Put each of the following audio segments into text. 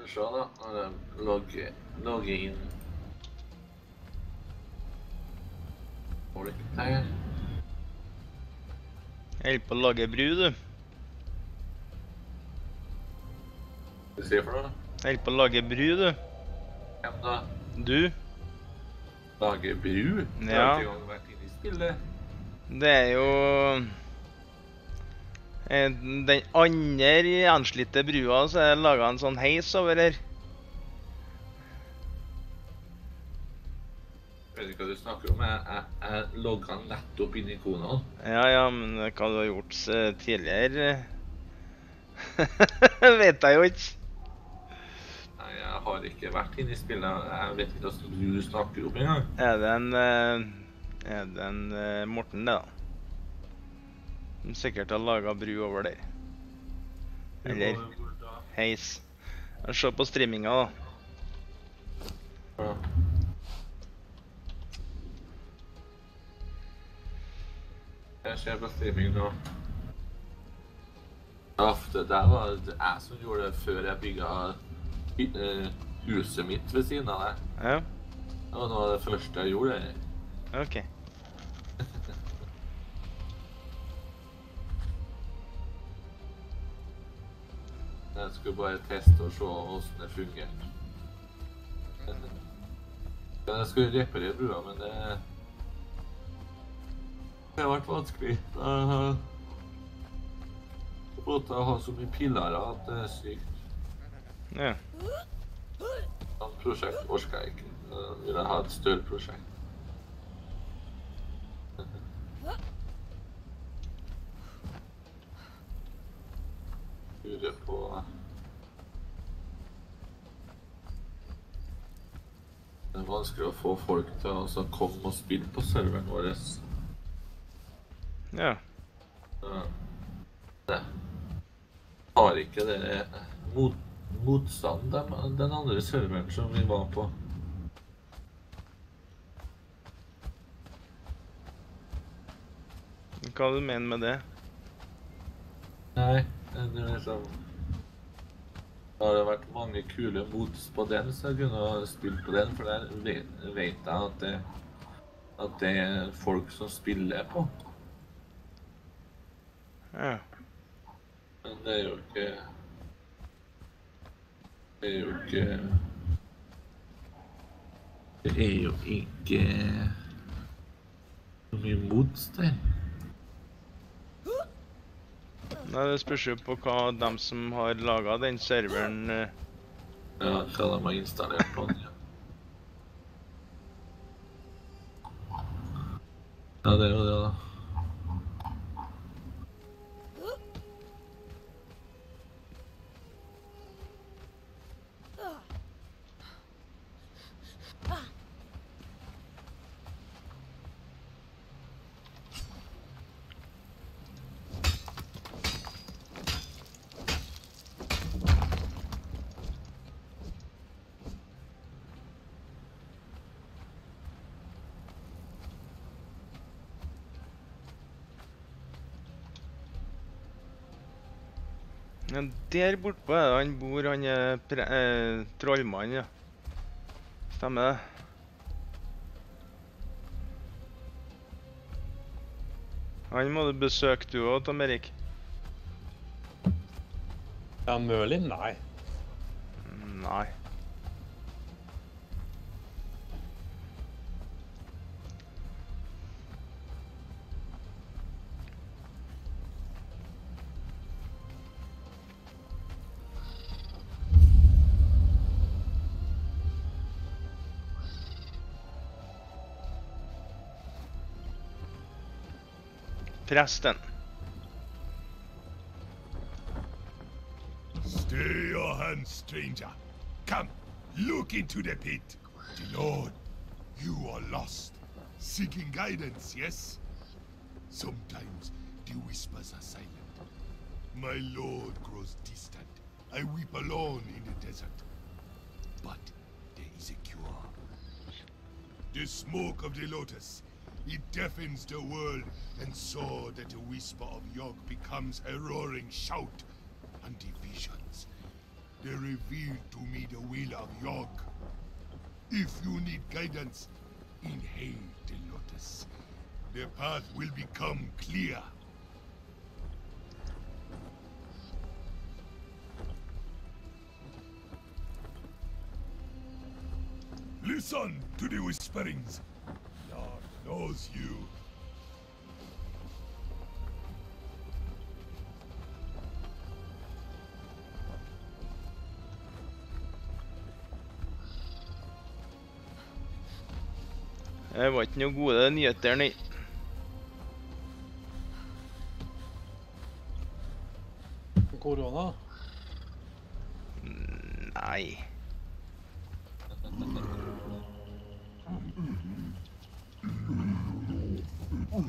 Skal vi se, da. Logger, logger inn Får du ikke penger? Jeg holder på å lage bru, du. Hva sier du for noe? Jeg holder på å lage bru, du. Hvem da? Du. Lage bru? Ja. Det er jo Den andre anslitte brua, så er det laga en sånn heis over her. Jeg vet ikke hva du snakker om. Jeg, jeg, jeg logga nettopp inn i konaen. Ja ja, men hva du har gjort eh, tidligere Vet jeg jo ikke. Nei, jeg har ikke vært inne i spillet. Jeg vet ikke hva du snakker om engang. Er det en eh, Er det en eh, Morten, det, da? Som sikkert har laga bru over der. Eller heis. Se på streaminga, da. Ja. Jeg ser på streaming nå. Det der var det jeg som gjorde det før jeg bygga eh, huset mitt ved siden av deg. Ja, Det var noe av det første jeg gjorde. OK. Jeg skulle bare teste og se åssen det fungerte. Jeg skulle reparere brua, men det Det ble vanskelig. Jeg måtte ha så mye piller at det er sykt. Ja. Sånt prosjekt orker jeg ikke. Jeg vil ha et større prosjekt. Lurer på vanskelig å få folk til å altså, komme og spille på serveren vår. ja. Ja. Det. Har ikke det mot, motstand, den, den andre serveren som vi var på. Hva du mener med det? Nei, det er liksom Har det vært mange kule mods på den, så jeg kunne ha spilt på den, for der vet, vet jeg at det, at det er folk som spiller på. Ja. Men det er jo ikke Det er jo ikke Det er jo ikke så mye mods der. Nei, Det spørs jo på hva de som har laga den serveren eh, Ja, hva de har installert på den. Ja. ja, det er jo det, da. ja, Der bortpå er det han bor, han er pre eh, trollmann, ja. Stemmer det? Han må du besøke du òg, Tom Erik. Ja, Merlin? Nei. Nei. Presten. Stay your hand, stranger. Come, look into the pit. The Lord, you are lost. Seeking guidance, yes? Sometimes the whispers are silent. My Lord grows distant. I weep alone in the desert. But there is a cure. The smoke of the lotus. It deafens the world, and so that a whisper of Yog becomes a roaring shout, and the visions they revealed to me the will of Yog. If you need guidance, inhale the lotus. The path will become clear. Listen to the whisperings. Yog knows you. Det var ikke noe gode nyheter, nei. Korona? Nei. Hvor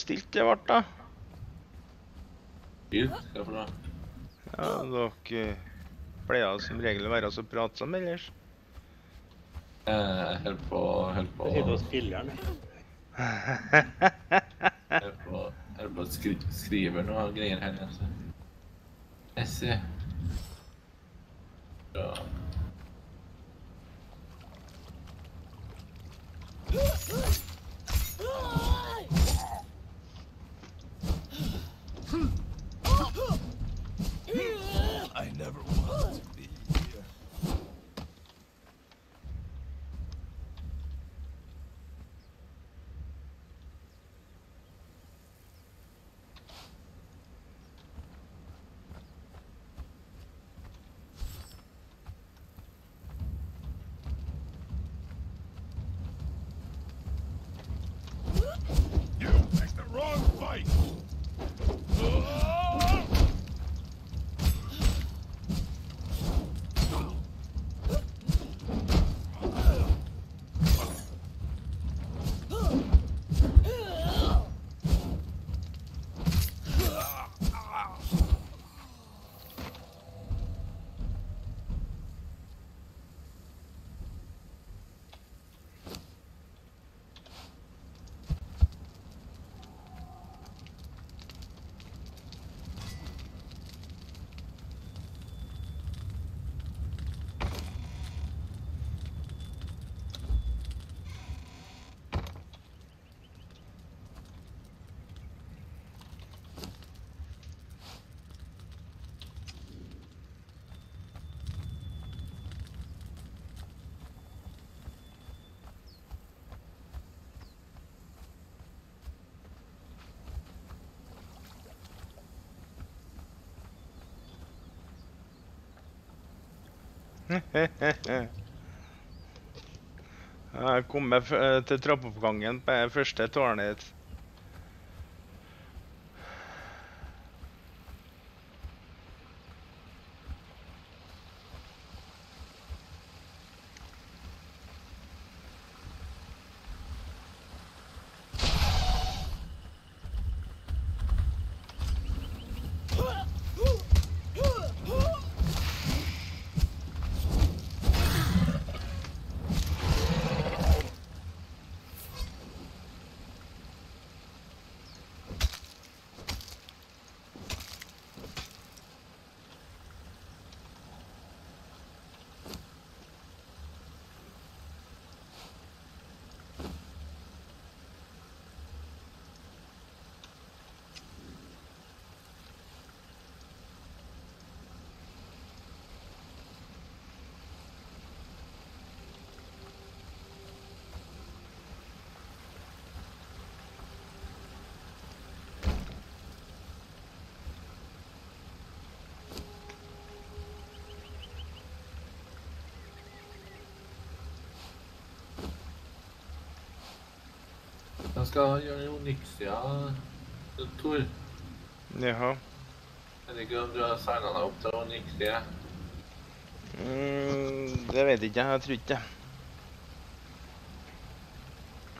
stilt det ble, da. Bil? Hva for noe? Ja, dere pleier som regel å være så pratsomme ellers. Eh, held på Held på sitter og spiller den. Held på, held på å skri, skrive noe greier her. Altså. Jeg ser. Jeg kom meg f- eh, til trappeoppgangen på første tårnet. Jeg skal gjøre Onyxia, Tor. Jaha. Jeg vet ikke om du har signa deg opp til Onyxia? Mm, det vet ikke jeg. Jeg tror ikke det.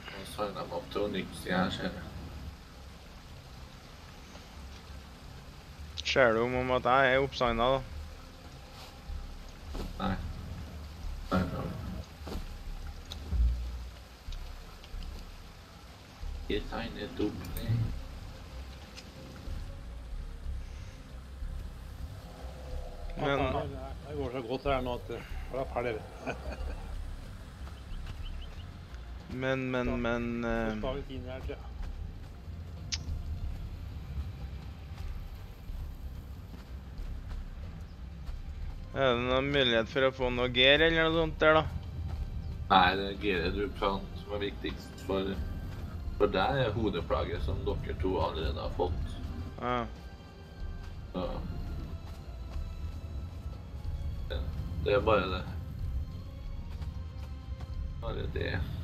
Jeg signa meg opp til Onyxia, ser jeg. Ser du om at jeg er oppsigna, da? Nei. Nei, bra. Jeg tegnet opp det. Men Det det går så det er ferdig. Men, men, men jeg. Er det noen mulighet for å få noe gear eller noe sånt der, da? Nei, det er gearet du kan som er viktigst for For deg er hodeplagget som dere to allerede har fått. Ja. Så det, det er bare det. Bare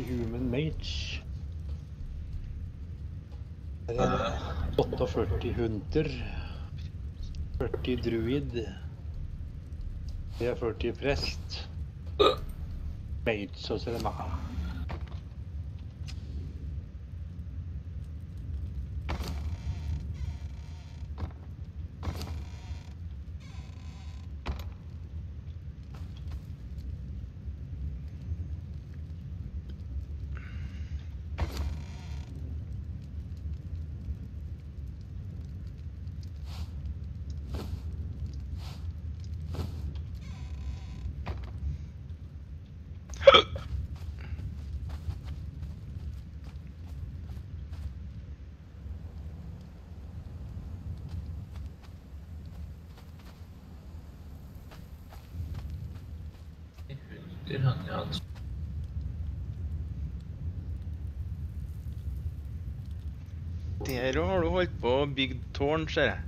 Human Mage. Det er det 48 Hunter. 40 Druid. 43 Prest. Mage og Serena. Det er han, ja. Der har du bygge tårn, ser jeg.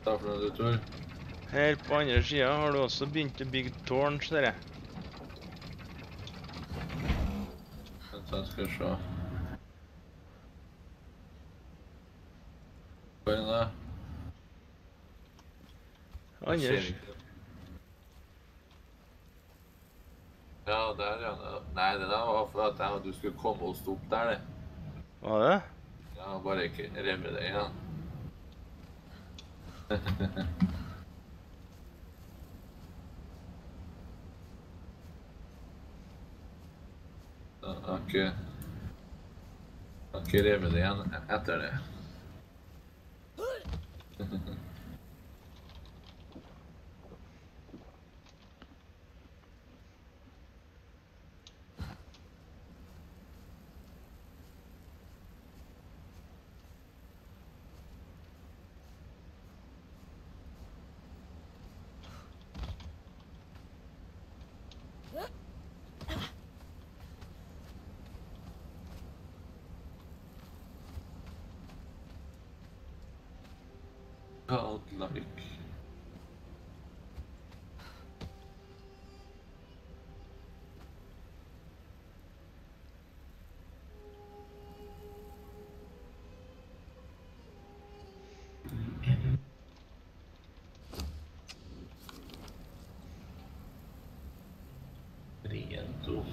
Hva for noe, du, Tor? Her på andre sida har du også begynt å bygge tårn, ser jeg. Vent, jeg skal se. Hva er det? Jeg ser Anders. Ja, der, ja. Nei, det der var for at jeg, du skulle komme stå opp der, det. var det? Ja, bare ikke remme deg igjen. Jeg har ikke Jeg har ikke revet det igjen etter det. tour.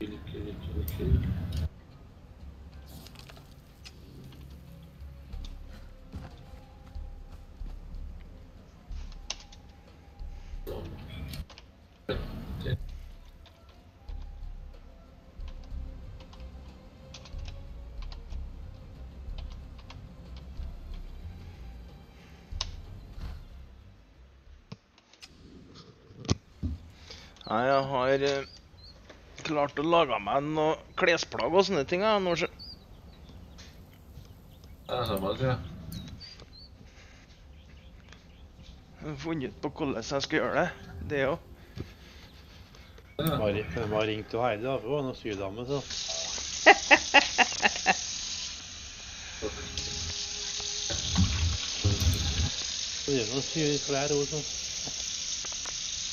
Ok, ok, ok. Har eh, klart å lage meg noe klesplagg og sånne ting. Ja, nå, sjø. Det er samme, tror jeg. Jeg har funnet ut på hvordan jeg skal gjøre det. Det òg. Bare, bare ring til Heidi, da, hun er noe sydame, så. Hun det er noen syr klær, hun, så.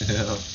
Ja.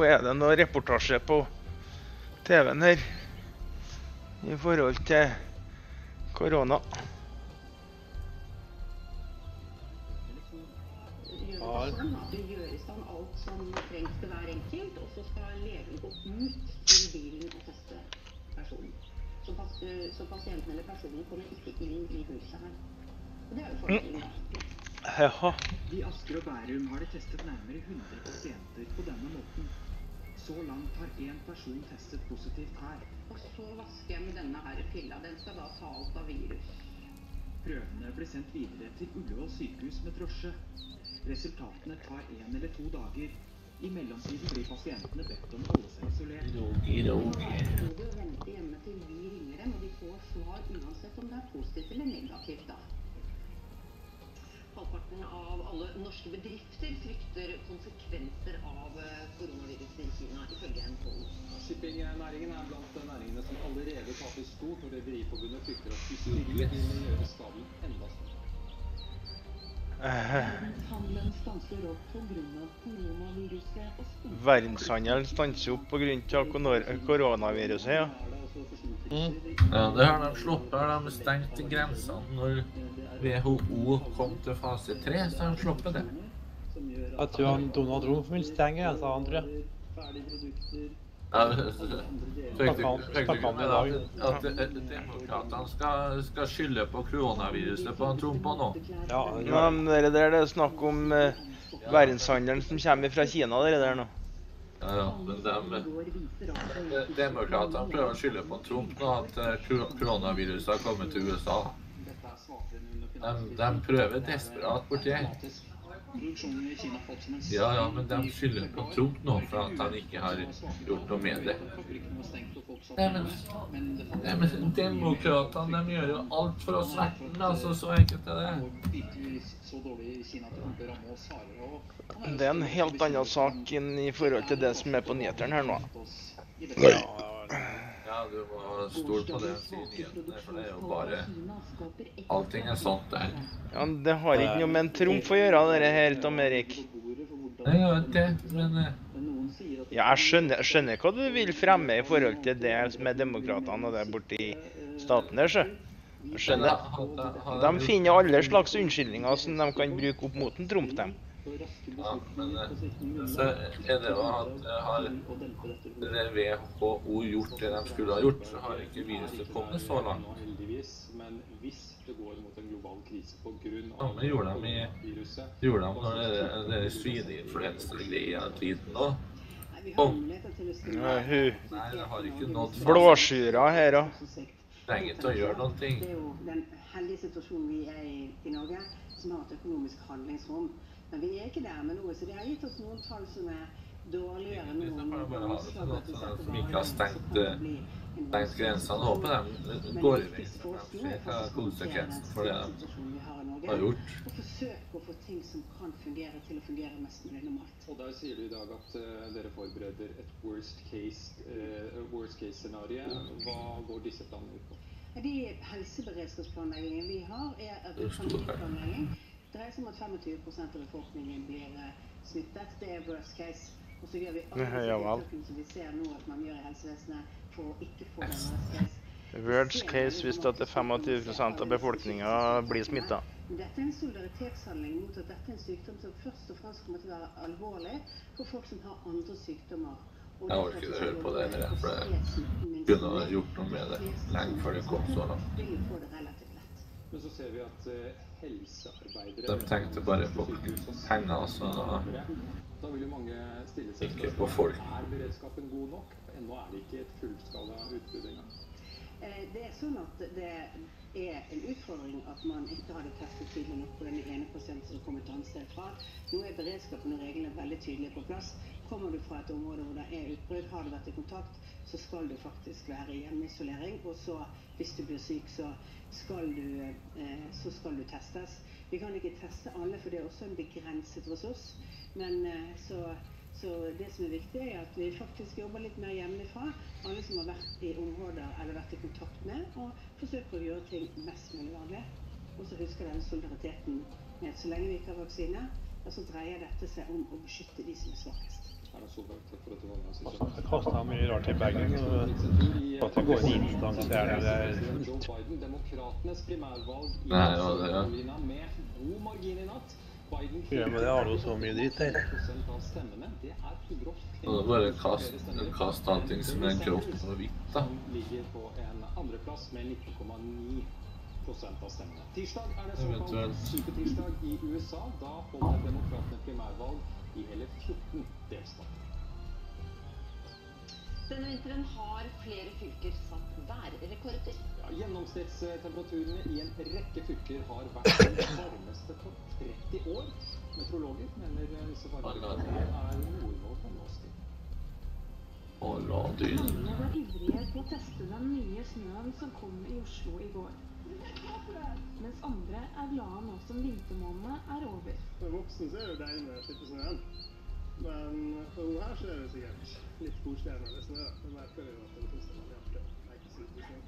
Nå er det noe reportasje på TV-en her i forhold til korona. Har én person testet positivt her. Og så vasker jeg med denne her filla. Den skal da ta alt av virus. Prøvene blir sendt videre til Ullevål sykehus med drosje. Resultatene tar én eller to dager. I mellomtiden blir pasientene bedt om å holde seg isolert. Okidoki. Så må du vente hjemme til vi ringer dem, og de får svar uansett om det er positivt eller negativt, da. Halvparten av alle norske bedrifter frykter konsekvenser av eh, koronaviruset i Kina, ifølge NHO. Shippingnæringen er blant næringene som allerede taper stort, og Rederiforbundet frykter at hysteriet vil gjøre skaden enda større. Verdenshandelen stanser opp pga. koronaviruset og koronaviruset, ja. Det har de sluppet. Har de stengt grensene når WHO kom til fase 3, så har de sluppet det. Jeg tror han Donald Trump vil stenge grensa, han, tror jeg. Ja, Fikk du med deg at, at eh, demokratene skal, skal skylde på koronaviruset på Trump nå? Ja, men det er snakk om eh, verdenshandelen som kommer fra Kina, det der nå. Ja, ja, men de, de, demokratene prøver å skylde på Trump nå at eh, koronaviruset har kommet til USA. De, de prøver desperat borti her. Ja, ja, men de skylder på Trump nå for at han ikke har gjort noe med det. Nei, men nei, men demokratene de gjør jo alt for å sverte den, altså. Så enkelt er det. Så dårlig i Kina at det kommer til å ramme oss hardere. og Det er en helt annen sak enn i forhold til det som er på nyhetene her nå. Ja, du må stole på det som nyhetene, for det er jo bare Allting er sånt der. Ja, Det har ikke noe med en trumf å gjøre, dette her, Tom Erik. Nei, jeg vet det, men eh, Ja, jeg skjønner, jeg skjønner hva du vil fremme i forhold til det med demokratene og det borti staten der, sjø. Skjønner. De finner alle slags unnskyldninger som de kan bruke opp mot en Trump, dem. Ja, men eh, så er det jo at har det WHO gjort det de skulle ha gjort, så har ikke viruset kommet så langt. Men hvis det går mot en global krise på grunn Ja, gjorde de i viruset, Gjorde de når det, det svineinfluensagreia liten nå? Nei, hun- fram. Her òg. Trenger til å gjøre noen ting. Det er jo den heldige situasjonen vi er i i Norge, som har et økonomisk handlingsrom. Men vi er ikke der med noe, så de har gitt oss noen tall som er dårligere nå. Bare bare har det anslag sånn at vi som ikke har stengt stengt, eh, vanskelig grensene. Håper de går i de hva konsekvensen for det de har gjort. Og forsøke å få ting som kan fungere, til å fungere mest mulig normalt. Og der sier du i dag at uh, dere forbereder et worst case-scenario. Uh, case scenario. Hva går disse planene ut på? De helseberedskapsplanleggingen vi har, er at Det er pandemiplanlegging dreier seg om at 25 av befolkningen blir eh, smittet. Det er worst case. Og så gjør vi alle vel. tiltakene som vi ser nå at man gjør i helsevesenet for å ikke få denne worst case. Worst case hvis at det er 25 av befolkninga blir smitta. Dette er en solidaritetshandling mot at dette er en sykdom som først og fremst kommer til å være alvorlig for folk som har andre sykdommer. Jeg orker ikke å høre på det heller, for jeg kunne ha gjort noe med det lenge før det kom så langt. Men så ser vi at eh, helsearbeidere De tenkte bare på penger, så da vil jo mange stille seg spørsmål på. Er beredskapen god nok? Ennå er det ikke et fullskala utbrudd engang. Eh, Det er sånn at det er en utfordring at man ikke hadde testet tidlig nok på denne ene pasienten som kom et annet sted fra. Nå er beredskapen og reglene veldig tydelige på plass. Kommer du fra et område hvor det er utbrudd, har du vært i kontakt, så skal du faktisk være i hjemmeisolering. Og så, hvis du blir syk, så skal du, eh, så skal du testes. Vi kan ikke teste alle, for det er også en begrenset ressurs. Men eh, så så det som er viktig, er at vi faktisk jobber litt mer hjemmefra. Alle som har vært i områder eller vært i kontakt med, og forsøker å gjøre ting mest mulig vanlig. Og så husker den solidariteten med at så lenge vi ikke har vaksine, så dreier dette seg om å beskytte de som er svakest. Det kosta mye rart i bagen. At det går inn instansert, det er Joe Biden, demokratenes primærvalg i Nei, ja, det er- det. med god margin i natt. Biden Ja, men det har jo så mye dritt der. 40% av stemmene. Det er 150 Og det er bare kast, kast allting som er grått og hvitt, da. Ligger på en andreplass med 19,9 prosent av stemmene. Tirsdag er det såkalt Eventuelt. supertirsdag i USA. Da holder demokratene primærvalg i hele 14 delstater. Denne vinteren har flere fylker satt værrekorder. Ja, Gjennomsnittstemperaturene i en rekke fylker har vært de varmeste på 30 år. Meteorologer mener disse varmerekordene er nordmål nå still. Og la dyne. Mange var ivrige på å teste den nye snøen som kom i Oslo i går. Mens andre er glade nå som vintermånedene er over. For voksen så er det deilig med å slippe snøen. Men for unger her så er det sikkert litt koseligere når det snør. Det merker jo at det er er så lite snø.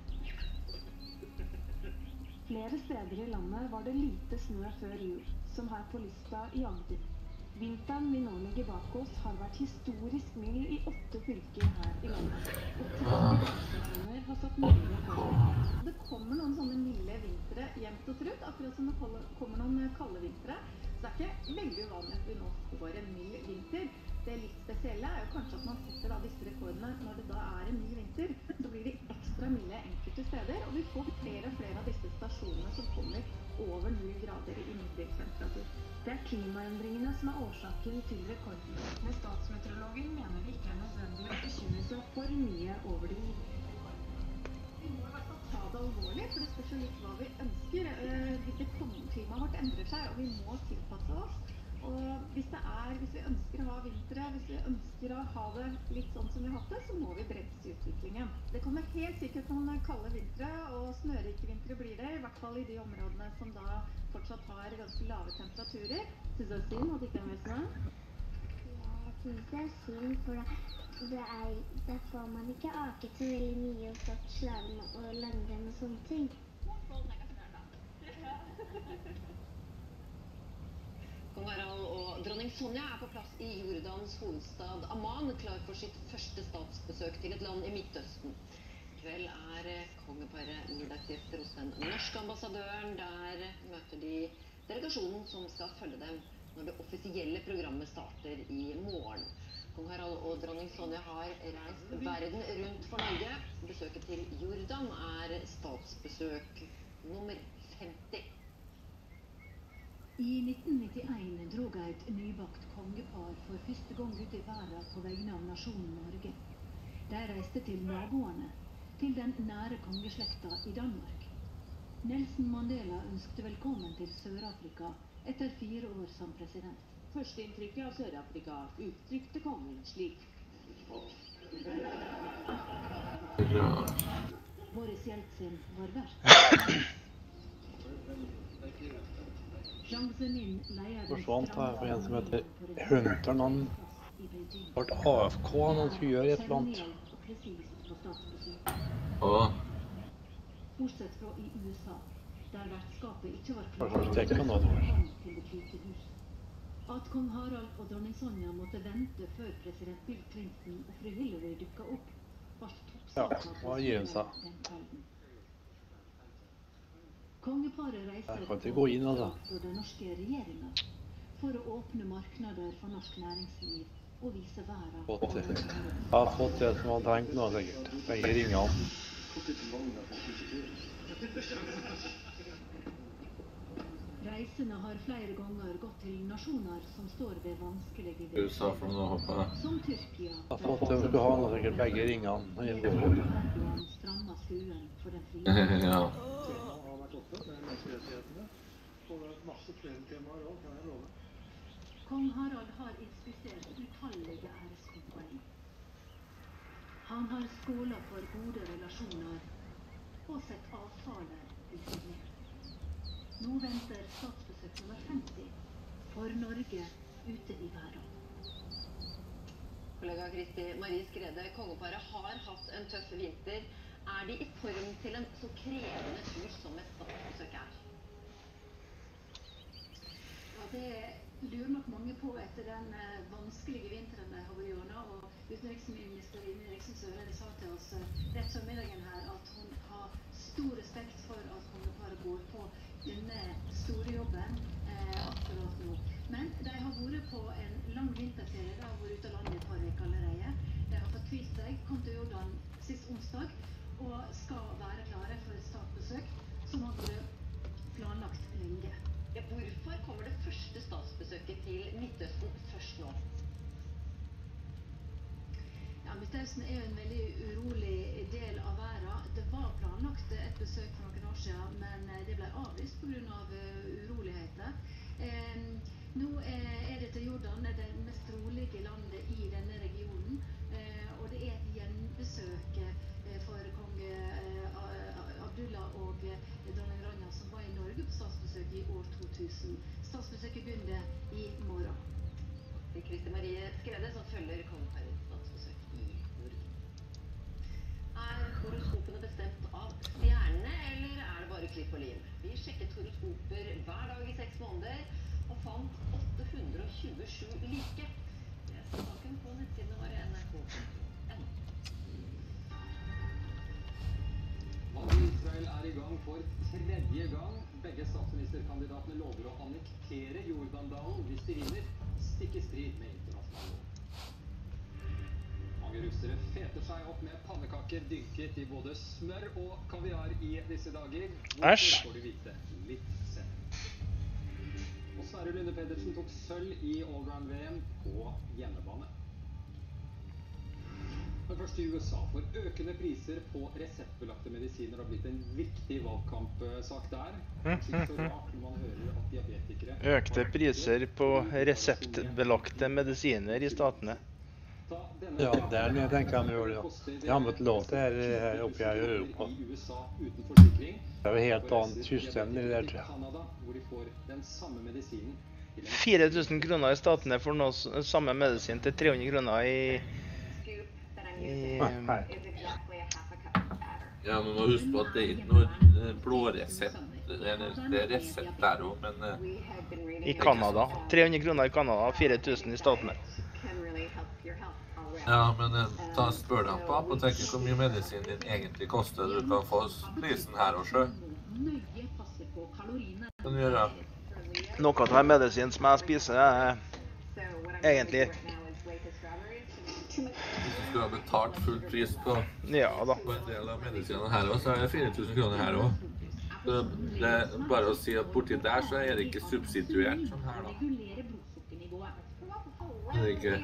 Flere steder i landet var det lite snø før jul, som her på Lista i Agder. Vinteren vi nå legger bak oss, har vært historisk mild i åtte fylker her i landet. Og har satt. Det kommer noen sånne milde vintre jevnt og trutt, akkurat som det kommer noen kalde vintre. Så det er ikke veldig uvanlig at vi nå får en mild vinter. Det litt spesielle er jo kanskje at man setter da disse rekordene når det da er en ny vinter. Så blir de ekstra milde enkelte steder, og vi får flere og flere av disse stasjonene som kommer over 9 grader i middeltemperatur. Det er klimaendringene som er årsaken til rekorden. Men statsmeteorologen mener det ikke er nødvendig å bekymre seg for mye over de vi må i hvert fall ta det alvorlig, for det spørs jo litt hva vi ønsker. Eh, det Klimaet vårt endrer seg, og vi må tilpasse oss. Og hvis, det er, hvis vi ønsker å ha vintre, hvis vi ønsker å ha det litt sånn som vi har hatt det, så må vi bremse utviklingen. Det kommer helt sikkert noen kalde vintre, og snørike vintre blir det, i hvert fall i de områdene som da fortsatt har ganske lave temperaturer. Syns det er synd at det ikke er mer snø? Ja, jeg synes det er synd, for det, det er, da får man ikke aket så veldig mye og fått slalåm og langrenn og sånne ting. Kong Harald og dronning Sonja er på plass i Jordans hovedstad Amman, klar for sitt første statsbesøk til et land i Midtøsten. I kveld er eh, kongeparet middagsgjester hos den norske ambassadøren. Der møter de delegasjonen som skal følge dem når det offisielle programmet starter i morgen. Kong Harald og dronning Sonja har reist verden rundt for Norge. Besøket til Jordan er statsbesøk nummer 50. I 1991 drog et nybakt kongepar for første gang ut i verden på vegne av nasjonen Norge. De reiste til naboene, til den nære kongeslekta i Danmark. Nelson Mandela ønsket velkommen til Sør-Afrika etter fire år som president. Førsteinntrykket av Sør-Afrika uttrykte kongen slik. Boris Jeltsin var verst. Forsvant her for en som heter Hunter. Han ble AFK. Han skulle gjøre et eller annet. Seremonielt og presist på statsbesøk. Å, Bortsett fra i USA, der vertskapet ikke var Kanskje klar det kan være noe. til Det hvite hus. At kong Harald og dronning Sonja måtte vente før president Bill Clinton og fru Hillary dukka opp, ble Ja, toppsaker hva gir hun seg? Kongeparet reiste Jeg kan ikke gå inn, altså. den norske regjeringa for å åpne markeder for norsk næringsliv og vise verden Fått det. Jeg har fått det som jeg trengte tenkt nå, sikkert. Begge ringene. Reisende har flere ganger gått til nasjoner som står ved vanskelige USA for noe, håper jeg. som Tyrkia. Jeg har fått det. Skulle ha nå sikkert begge ringene. ja. Temaet har vært oppe, det er menneskerettighetene. Og det er masse flere temaer òg, kan jeg love. Kong Harald har inspisert utallige æreskompani. Han har skåla for gode relasjoner og sett avtaler bli signert. Nå venter statsbesøk nummer 50 for Norge ute i verden. Kollega Kristi Marie Skrede, kongeparet har hatt en tøff vinter. Er de i form til en så krevende tur som et statsbesøk er? Ja, det lurer nok mange på etter den eh, vanskelige vinteren de har vært gjennom. Og utenriksminister Ine Eriksen Søreide sa til oss eh, rett før middagen her at hun har stor respekt for at kongeparet går på denne store jobben eh, akkurat nå. Men de har vært på en lang vinterferie. De har vært ute av landet et par uker allerede. De har fått hvilt seg, kom til Jordan sist onsdag og skal være klare for et statsbesøk som vært planlagt lenge. Ja, hvorfor kommer det første statsbesøket til Midtøsten først nå? Ja, Midtøsten er jo en veldig urolig del av verden. Det var planlagt et besøk for noen år siden, men eh, det ble avlyst pga. uroligheter. Eh, nå eh, er det til Jordan, det mest rolige landet i denne regionen. Eh, og det er et gjenbesøk eh, for kong Abdullah og dronning Rania, som var i Norge på statsbesøk i år 2000. Statsbesøket begynner i morgen. Det er Kristi Marie Skrede som følger kongeparet. Er horoskopene bestemt av stjernene, eller er det bare klipp og lim? Vi sjekket horoskoper hver dag i seks måneder og fant 827 like. Les saken på nettsidene våre nrk.no. Valget i Israel er i gang for tredje gang. Begge statsministerkandidatene lover å annektere Jordandalen hvis de vinner, stikk i strid med internasjonale. Mange russere feter seg opp med pannekaker dynket i både smør og kaviar i disse dager. Æsj. får du vite litt senere. Og Sverre Lunde Pedersen tok sølv i allround-VM på hjemmebane. Men først i USA, for økende priser på reseptbelagte medisiner har blitt en viktig valgkampsak der. Kanskje ikke så rart når man hører at diabetikere Økte priser på reseptbelagte medisiner i statene. Ja, der nede tenker jeg de gjør det. ja. De har møtt lov til det her, her oppe i Europa. Det er jo helt annet system i det der, tror jeg. Canada, hvor de får den samme medisinen til en 4000 kroner i statene for noe samme medisin til 300 kroner i, i. Ja, men må huske på at det er ikke noe eh, blåresept. Det er, det er resept der òg, men eh, I Canada. 300 kroner i Canada, 4000 i statene. Ja, men eh, ta spør dem på apoteket hvor mye medisin din egentlig koster. Du kan få prisen her og sjø. Kan du gjøre. Noe av den medisin som jeg spiser, er egentlig Hvis du skulle ha betalt full pris på, Ja da. på en del av medisinene her òg, så er det 4000 kroner her òg. Det er bare å si at borti der så er det ikke substituert som her, da. Det er ikke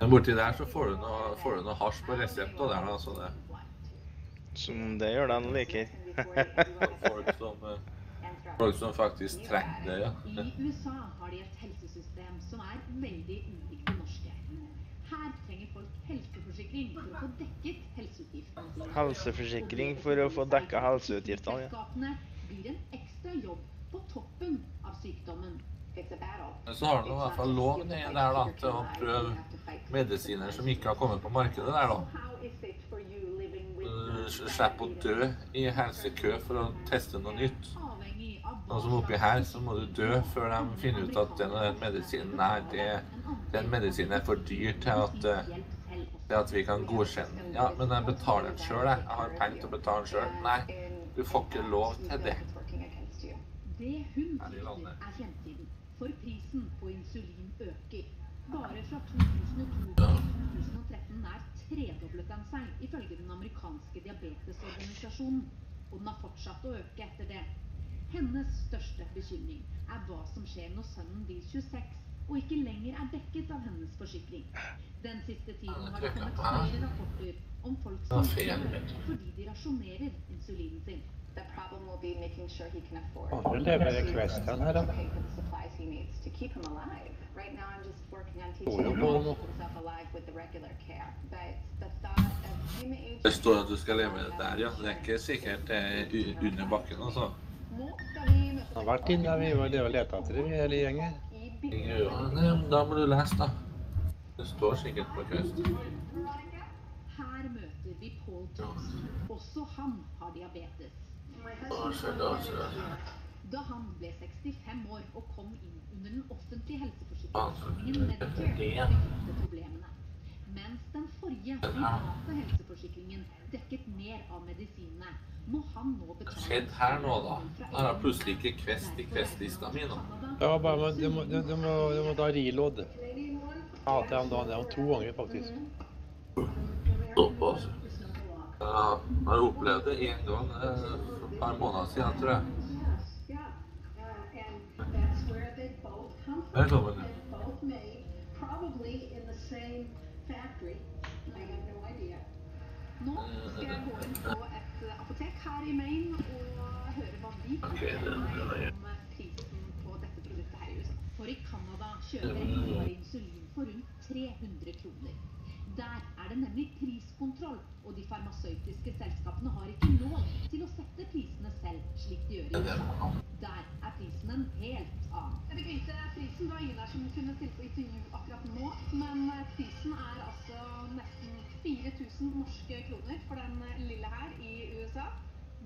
Men borti der så får du noe, får du noe hasj på resept og der, da. Så det Som det gjør den liker. folk som, eh, folk som faktisk trenger det, ja. I USA har de et helsesystem som er veldig ulikt det norske. Her trenger folk helseforsikring for å få dekket helseutgiftene. Helseforsikring for å få dekka helseutgiftene. Ja. Blir en ekstra jobb på toppen av sykdommen. Så har du i hvert fall lov nedi der da, til å prøve medisiner som ikke har kommet på markedet der, da. Slipp å dø i helsekø for å teste noe nytt. Noe som oppi her, så må du dø før de finner ut at den, den medisinen her, det, den medisinen er for dyr til at, til at vi kan godkjenne den. Ja, men jeg betaler den sjøl, jeg. Jeg har penger til å betale den sjøl. Nei, du får ikke lov til det. Her i fremtiden. For prisen på insulin øker. Bare fra 2002 til 2013 nær tredoblet den seg, ifølge den amerikanske diabetesorganisasjonen. Og den har fortsatt å øke etter det. Hennes største bekymring er hva som skjer når sønnen blir 26 og ikke lenger er dekket av hennes forsikring. Den siste tiden har det kommet flere rapporter om folk som dør fordi de rasjonerer insulinen sin. The problem will be making sure he can afford her, da. pay for the supplies he needs to keep him alive. Right now, I'm just working on teaching him how det to nå? keep himself alive with the regular care. But the thought of him aging Det står at du skal leve der, ja. Det er ikke sikkert det er under bakken, altså. Han har vært inne der vi var det og lette etter det, vi hele gjengen. i I. Nei, Da må du lese, da. Det står sikkert på Quest. Her møter vi Paul Thompson. Også han har diabetes. Da, han ble 65 år og kom inn under den offentlige helseforsikringsordningen Medicare, begynte problemene. Mens den forrige private helseforsikringen dekket mer av medisinene, må han nå betale skjedde her nå, da? Nå er det plutselig ikke Kvest i Kvest-lista mi nå. Ja, bare, men du, må, du, må, du må ta reload. Ja, til han da, det to ganger faktisk. Såpass. Ja, jeg har opplevd det én gang eh, par måneder siden, tror jeg. Yeah, and that's where they both come from. Velkommen. And both made, probably in the same factory. I have no idea. Nå skal jeg gå inn på et apotek her i Maine og høre hva de er jeg. om prisen på dette produktet her i USA. For i Canada kjøper insulin for rundt 300 kroner. Der er det nemlig priskontroll, og de farmasøytiske selskapene har ikke lov til å sette prisene selv, slik de gjør i USA. Der er prisen en helt annen. Jeg fikk vite prisen. Det var ingen der som kunne stille på intervju akkurat nå, men eh, prisen er altså nesten 4000 norske kroner for den eh, lille her i USA.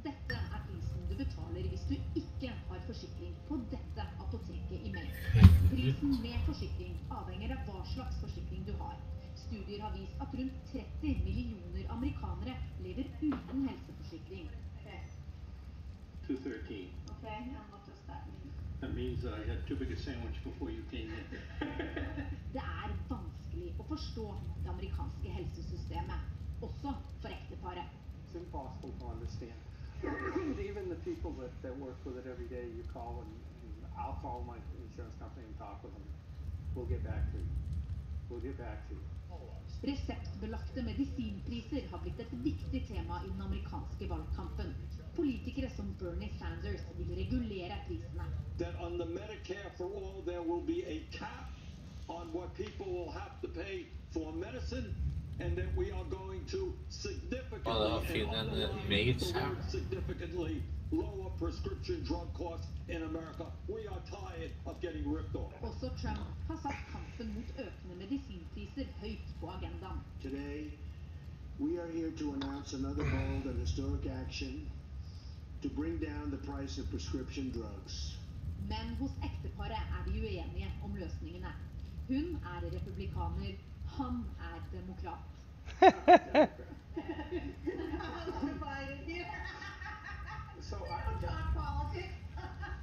Dette er prisen du betaler hvis du ikke har forsikring på dette apoteket i Maine. Prisen med forsikring avhenger av hva slags forsikring du har. Studier har vist at rundt 30 millioner amerikanere lever uten helseforsikring. 213. Okay, and what does that mean? That means I had too big a sandwich before you came in. Det er vanskelig å forstå det amerikanske helsesystemet, også for ekteparet. It's impossible to understand. Even the people that, that work with it every day, you call and, and I'll call my insurance company and talk with them. We'll get back to you. We'll get back to you. Reseptbelagte medisinpriser har blitt et viktig tema i den amerikanske valgkampen. Politikere som Bernie Sanders vil regulere prisene. that on the Medicare for all there will be a cap on what people will have to pay for medicine and that we are going to significantly Ja, det var fin and en, I will maid use the sound. significantly lower prescription drug costs in America. We are tired of getting ripped off. Også Trump har satt kampen mot økende medisinpriser høyt på agendaen. Today, We are here to announce another bold and historic action to bring down the price of prescription drugs. Men hos ekteparet er de uenige om løsningene. Hun er republikaner, han er demokrat. So I don't talk politics.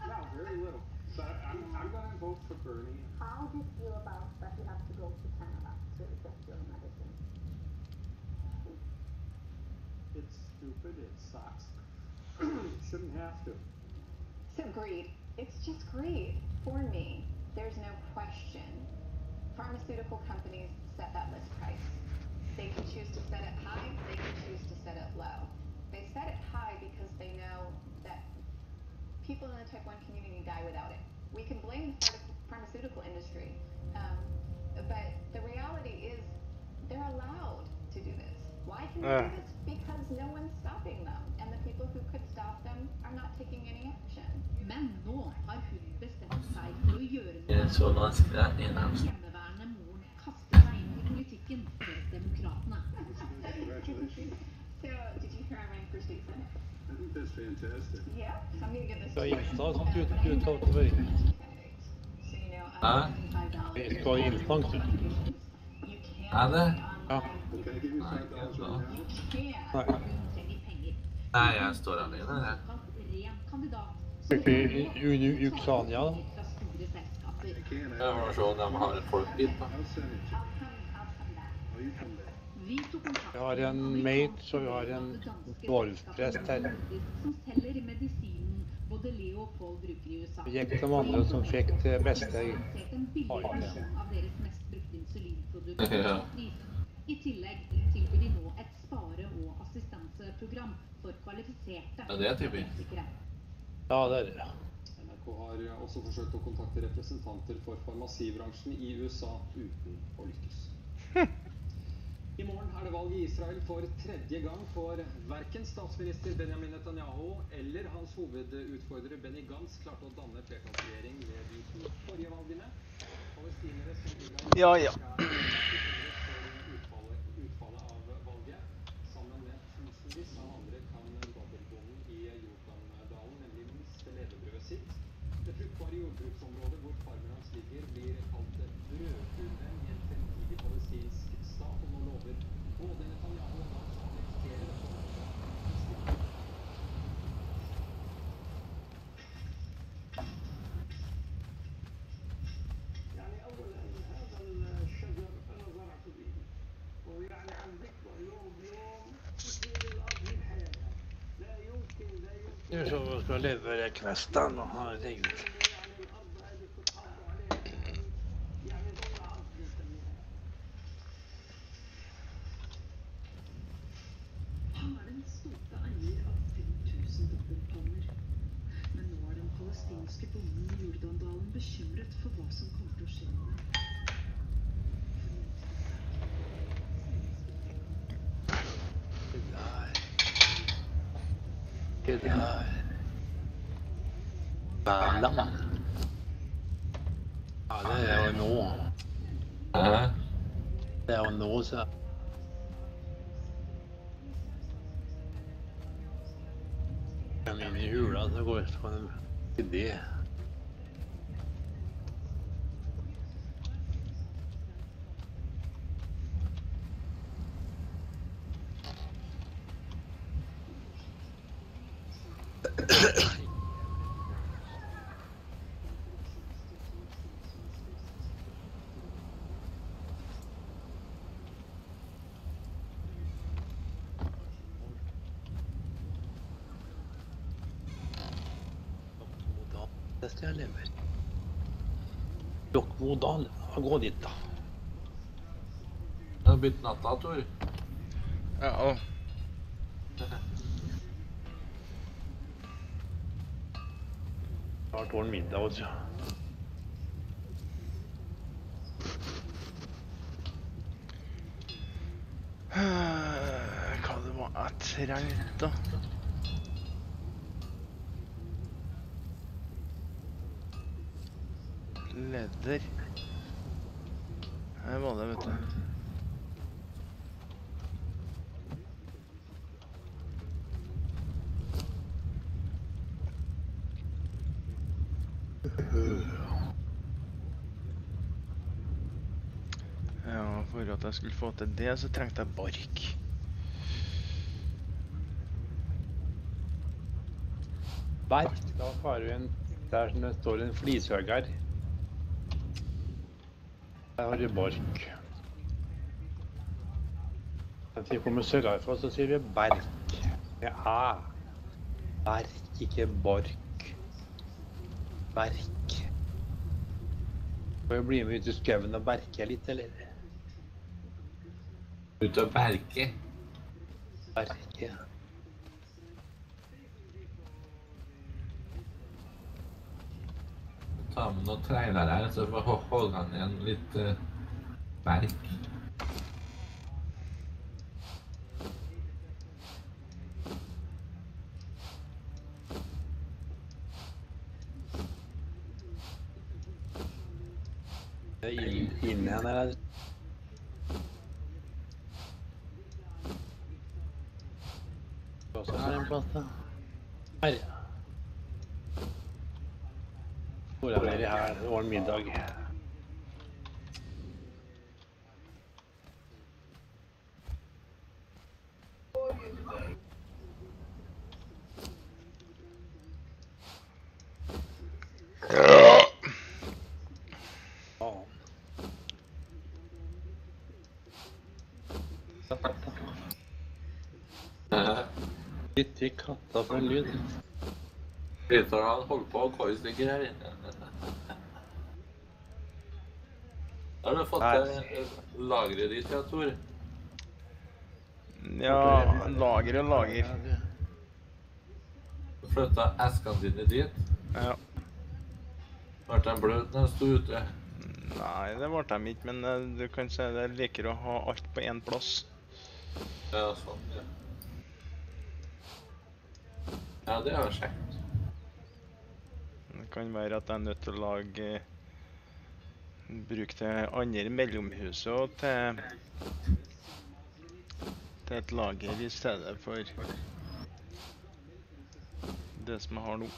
no, very little. But I'm, I'm going to vote for Bernie. How do you feel about that you have to go to Canada to get your medicine? It's stupid. It sucks. Shouldn't have to. So greed. It's just greed. For me, there's no question. Pharmaceutical companies set that list price. They can choose to set it high, they can choose to set it low. They set it high because they know that people in the type 1 community die without it. We can blame the pharmaceutical industry, um, but the reality is they're allowed to do this. Why can they Ah. do this? Because no one's stopping them, and the people who could stop them are not taking any action. Men nå har hun bestemt seg for å gjøre Det noe. Politikken for demokratene. So, did you hear I ran for state senate? I think that's fantastic. Yeah, so I'm gonna give this Fra to Imstad som du du uttalte for So, you know, Hæ? Skal du- Er det? Ja. Nei. Nei, jeg står alene, jeg. I- i Uksania, da. Jeg må se om de har folk dit, på. Vi har en mate, og vi har en dwarfprest her. som selger medisinen både Leo og Paul bruker i USA. Vi gikk til de andre som fikk det beste i. I tillegg tilbyr de nå et spare- og assistanseprogram for kvalifiserte Ja, det er typisk. Ja, det er det. NRK har også forsøkt å kontakte representanter for farmasibransjen i USA uten å lykkes. I morgen er det valg i Israel for tredje gang, for verken statsminister Benjamin Netanyahu eller hans hovedutfordrer Benny Gantz klarte å danne flertallsregjering ved de to forrige valgene. Palestinere som Ja, ja. Men nå er den palestinske bonden i Jordandalen bekymret for hva som kommer til å skje med dem. Det der. Värmland. Ja, det er jo nå. Hæ? Det er jo nå, så. Kom inn i hula, så går det fra en idé. Det skal jeg levere. Jokkmodal. Gå dit, da. Jeg har bytt natta, Tor. Ja, og Snart var det middag, vet du. Hva det var jeg trengte, da? Leder. Jeg må det, vet du. Ja, for at jeg skulle få til det, så trengte jeg bark. Berk, da har vi en, der står det en flishøger. Der har du bark. Hvis vi kommer sørafra, så sier vi berk. Med æ. Berk, ikke bark. Berk. Får jeg bli med ut i skauen og berke litt, eller? Ut og berke. Berke. Noen trailere her, så får den i igjen litt uh, berk. Det er inn, inn igjen, eller? Og så er det en plass, da. Her, ja. Hvor er dere her? Det var en middag. Ja. Fytti katta for en lyd. Peter han holdt på å koistikke her inne. Har du fått eh, lageret ditt, ja, Tor? Ja, lager og lager. Du flytta eskene dine dit? Ja. Ble de bløte når de sto ute? Nei, det ble de ikke, men eh, du kan si det er likere å ha alt på én plass. Ja, sånn, ja. Det er kjekt. Det kan være at jeg er nødt til å lage Bruk det andre mellomhuset og til til et lager i stedet for det som jeg har nå.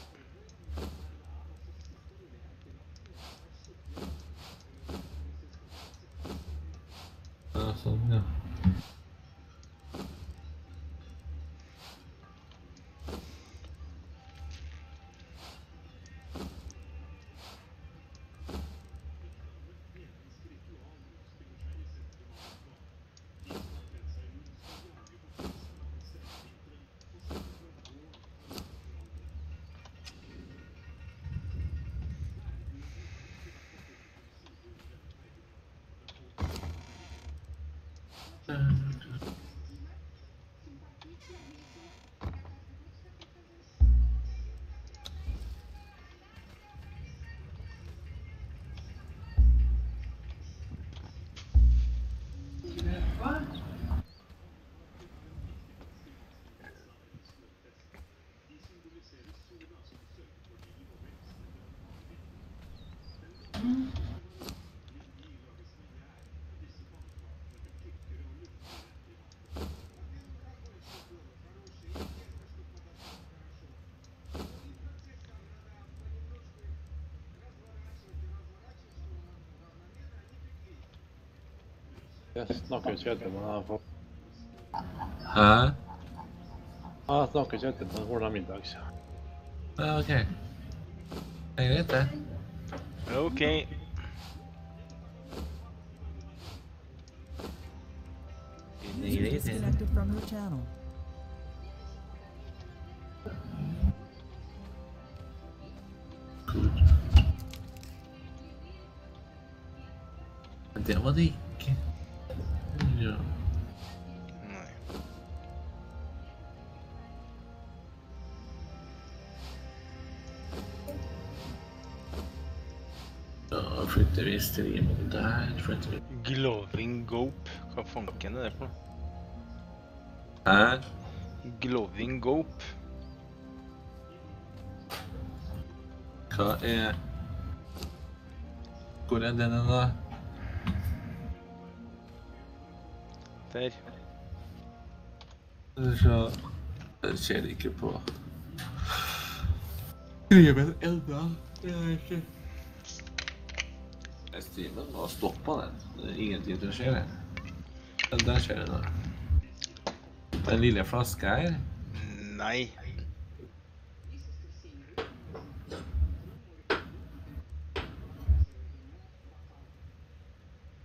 Jeg snakkes jo etterpå. når jeg får- Hæ? Ja, snakkes jo etterpå. når jeg får middag. så. Ja, ok. Det er greit, det. OK. User disconnected from your channel. Men flytter vi streamen der. Flytter vi Glowing Gope. Hva fanken er det for noe? Hæ? Glowing Gope. Hva er Hvor er den da? Der. Så Det ser ikke på streamen ennå. Jeg streamen og stoppa den. Ingenting som skjer her. Den der skjer det noe. Den lille flaska her. Nei.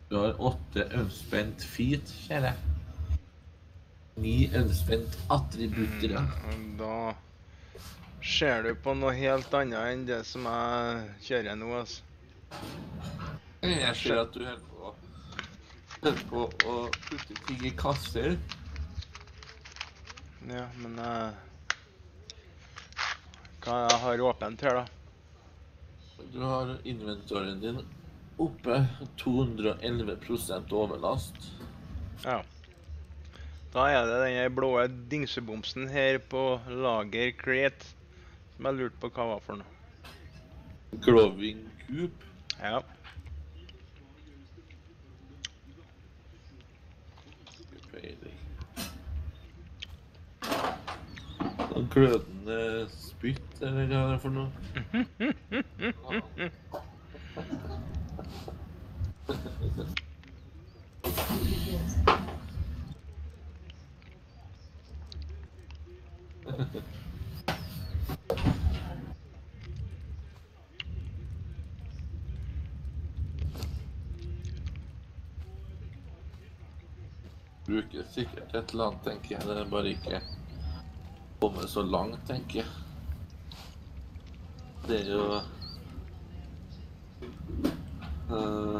Du har åtte unspent feet, ser jeg. Ni unspent attributter. Mm, Da ser du på noe helt annet enn det som jeg kjører nå, altså. Jeg ser at du holder på, holder på å putte ting i kasser. Ja, men uh, Hva jeg har åpent her, da? Du har inventoren din oppe. 211% overlast. Ja. Da er det den blå dingsebomsen her på lager crate som jeg lurte på hva var for noe. Glowing Coop. Ja. Sånn glødende spytt, eller hva er det for noe? Bruker sikkert et eller annet, tenker jeg. Det er bare ikke kommet så langt, tenker jeg. Det er jo uh,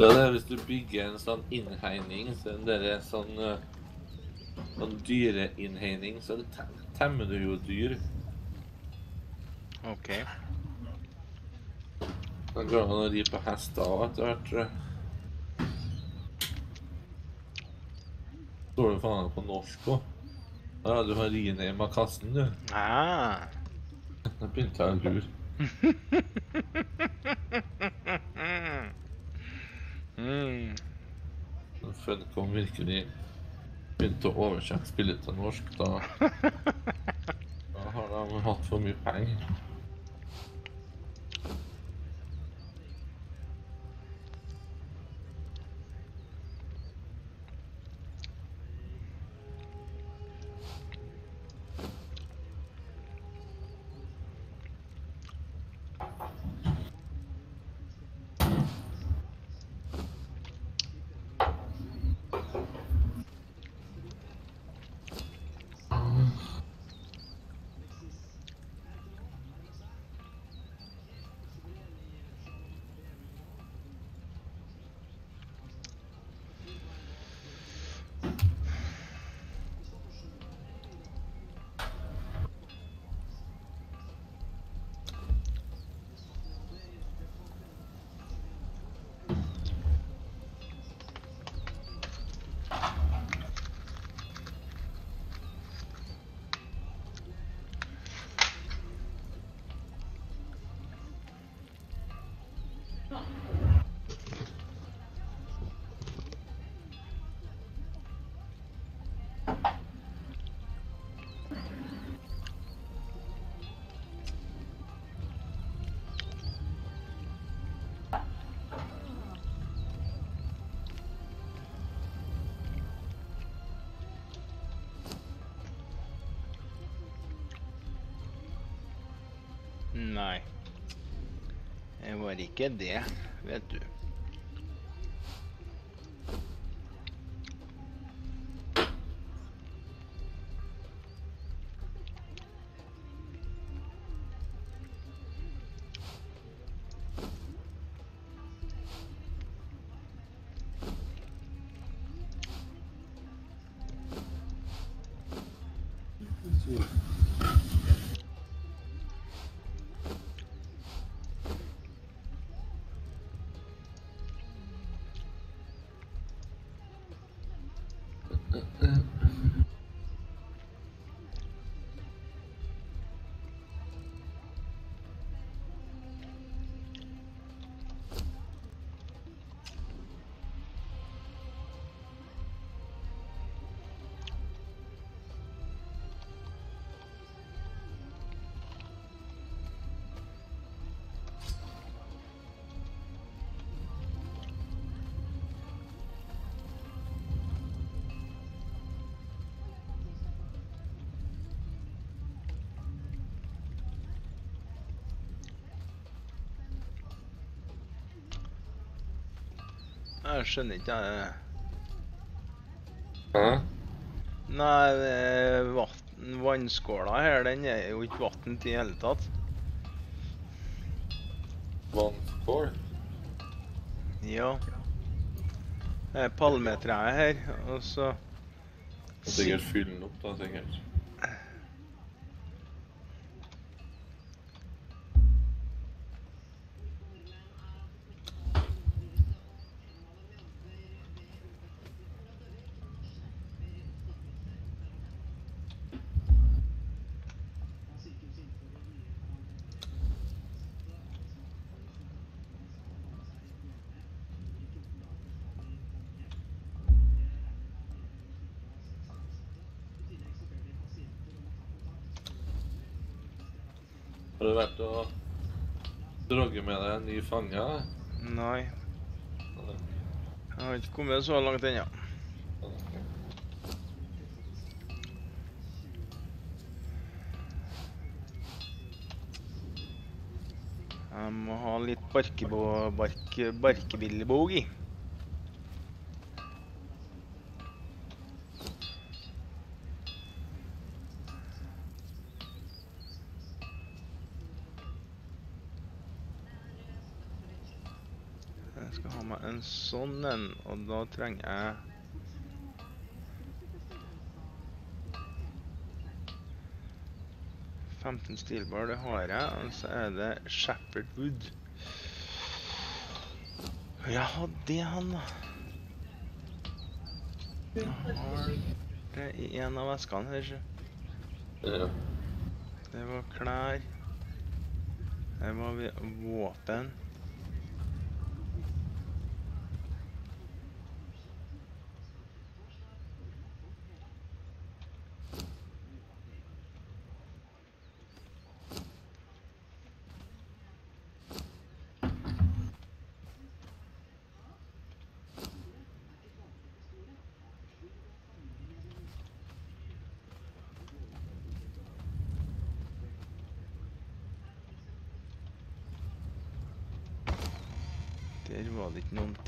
Ja, det er hvis du bygger en sånn innhegning, så er det sånn eh, Sånn dyreinnhegning, så tem- temmer du jo dyr. OK. Da går det an å ri på hester òg etter hvert, tror jeg. Står det faen på norsk òg? Ja, du har riene i makassen, du. Ah. Da begynte jeg å lure. Mm. Funcom virkelig begynte å oversette spillet til norsk, da Da har de hatt for mye penger. Ikke det, vet du. Jeg skjønner ikke jeg. Hæ? Nei, det vatten, vannskåla her, den er jo ikke vann til i hele tatt. Vannskål? Ja. Det er palmetreet her, og så Sikkert fylle den opp, da, sikkert. Har du vært og dragget med deg en ny fange? Nei. Jeg har ikke kommet så langt ennå. Jeg må ha litt barkebillebog Bark, barke i. Jeg skal ha meg en sånn en, og da trenger jeg Femten stilbar, det har jeg, og så er det Shepherd Wood. Jeg hadde han, da. Jeg har det i en av veskene her, sjø. Ja. Det var klær. Det var vi- våpen.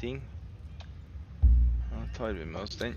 Ting. Da tar vi med oss den.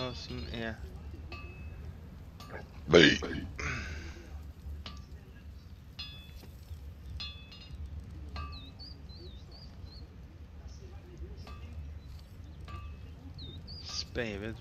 Eh, Hva som er Spaved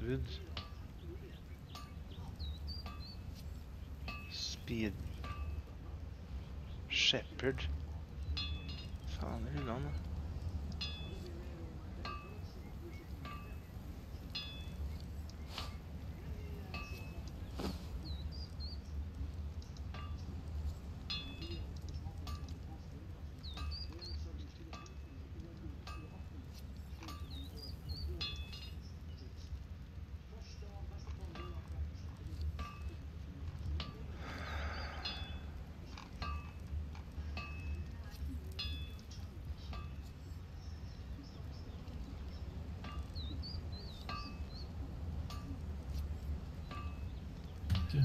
Nei.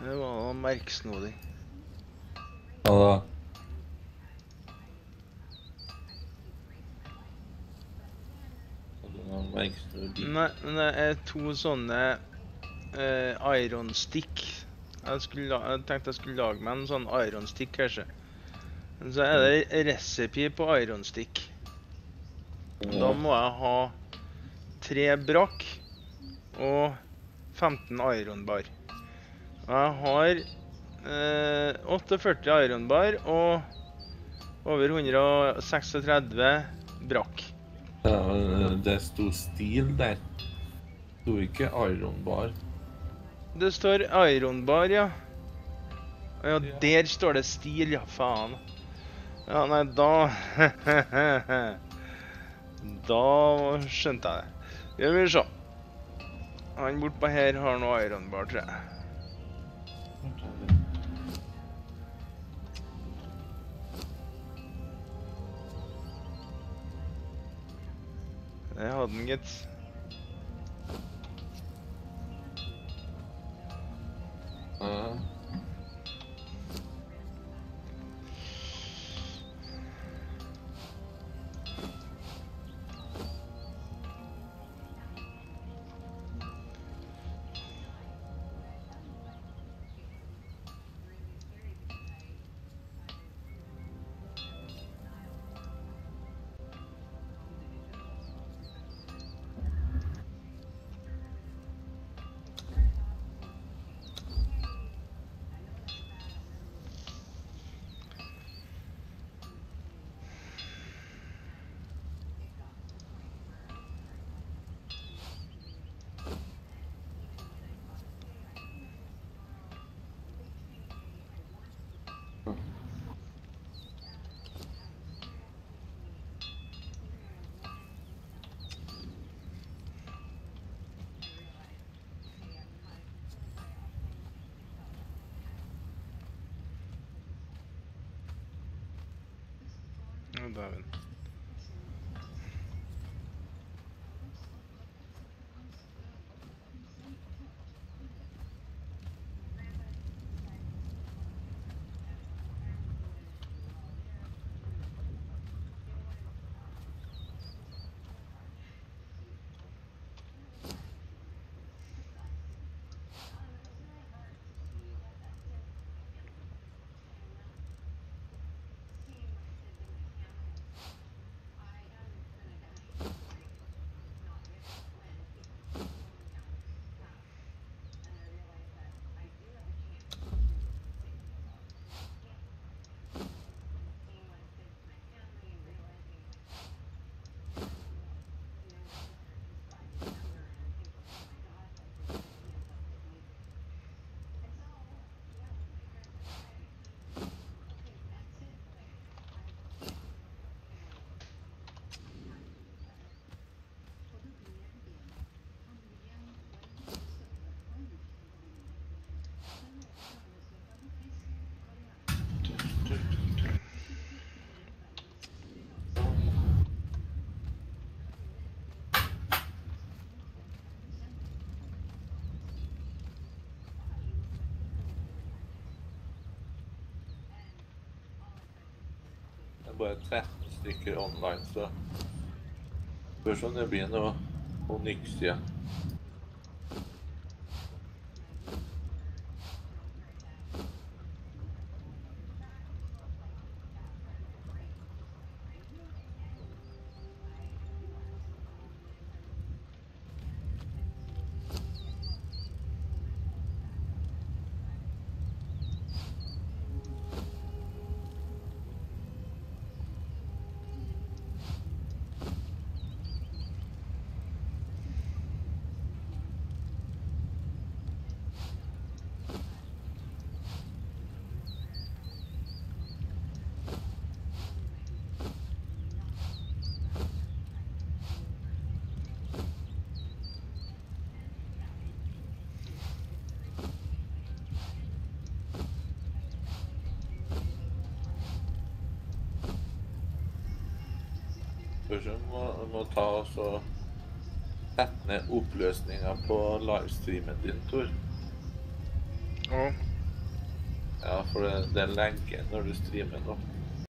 Det var merksnodig. Ja da. Merksnodig. Nei, det er to sånne uh, iron stick. Jeg, skulle, jeg tenkte jeg skulle lage meg en sånn iron stick, kanskje. Men så er det recipe på iron stick. Da må jeg ha tre brakk og 15 iron bar. Jeg har eh, 48 iron bar og over 136 brakk. Det sto stil der. Det sto ikke Iron Bar. Det står Iron Bar, ja. Ja, der står det stil, ja. Faen. Ja, nei, da Da skjønte jeg det. Skal vi se. Han bortpå her har noe Iron Bar, tror jeg. Det hadde han, gitt. Ja. Å, dæven. Det er bare 13 stykker online, så Spørs om det blir noe noe niks igjen. Må, ta og sette ned oppløsninga på livestreamen din, Tor. Ja. Ja, for det, det legger når du streamer nå.